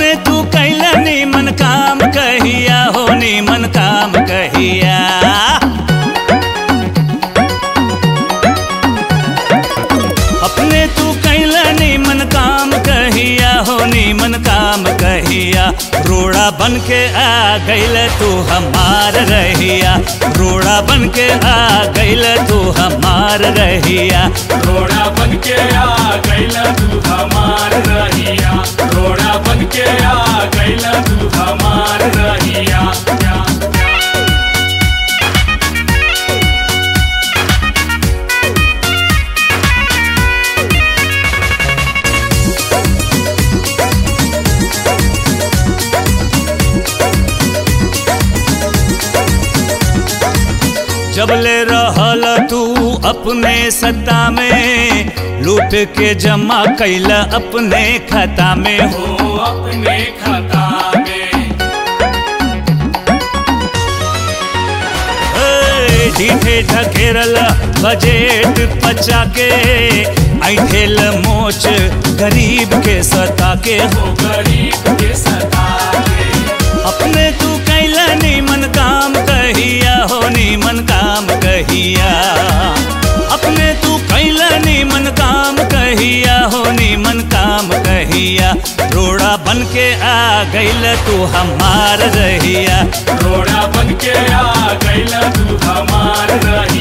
मन तू कैला मन काम कहिया हो मन काम कहिया। अपने तू कैला मन काम कहिया हो मन काम कहिया। रोड़ा बन के आ गैल तू हमार रहिया। रोड़ा बन के आ गैल तू हमार रहिया। रोड़ा बन के आ गैल तू हमार जब ले रहल तू अपने सत्ता में लूट के जमा कैला अपने खाता में हो अपने खता ए, ढकेरल बजेट पचा के ऐठेल मोच गरीब के सता के हो कहिया रोड़ा बन के आ गैल तू हमार रहिया। रोड़ा बन के आ गई तू हमार रहिया।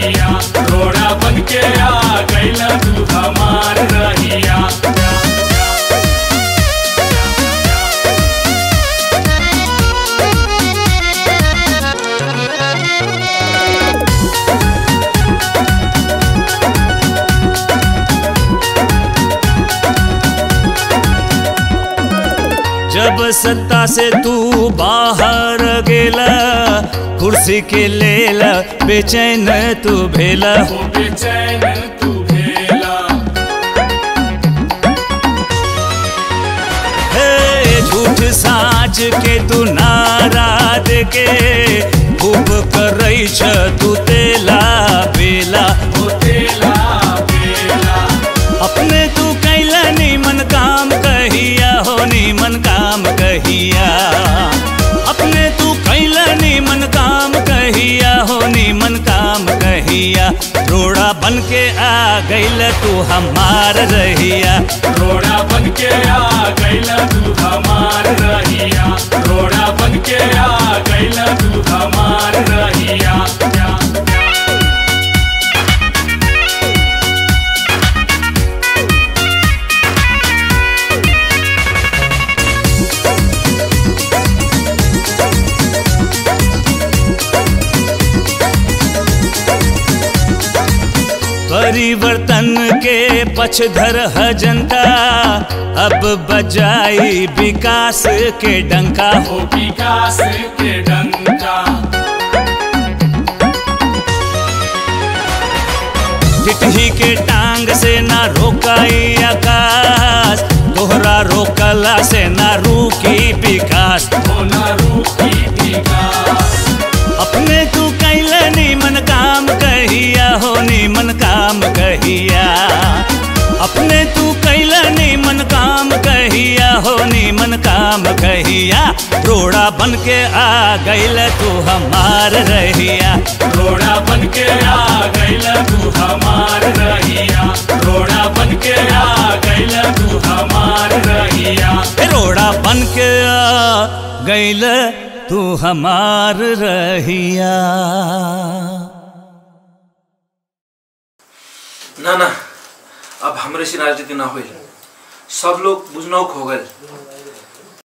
सत्ता से तू बाहर गेला कुर्सी के लेला बेचैन तू भेला। बेचैन तू भेला। झूठ साँच के तू नारा दे के खूब करई छ तू। काम कहिया। अपने तू कैला नीमन काम कहिया हो, नीमन काम कहिया। रोड़ा बन के आ गैल तू हमार रहिया। रोड़ा बन के आ गैल तू हमार रहिया। रोड़ा बन के आ परिवर्तन के पक्षधर है जनता अब बजाई विकास के डंका। हो विकास के डंका। टिटही के टांग से ना रोकाई आकाश। तोहरा रोकला से ना रुकी विकास। हो न रूपी विकास। कहिया अपने तू कैला नीमन काम कहिया हो नीमन काम कहिया। रोड़ा बन के आ गैल तू हमार रहिया। रोड़ा बन के आ गैला तू हमार रहिया। रोड़ा बन के आ गैला तू हमार रहिया। रोड़ा बन के आ गैल तू हमार रहिया। ना ना। अब हमरे से राजनीति ना हो सब लोग बुझनौक हो गए।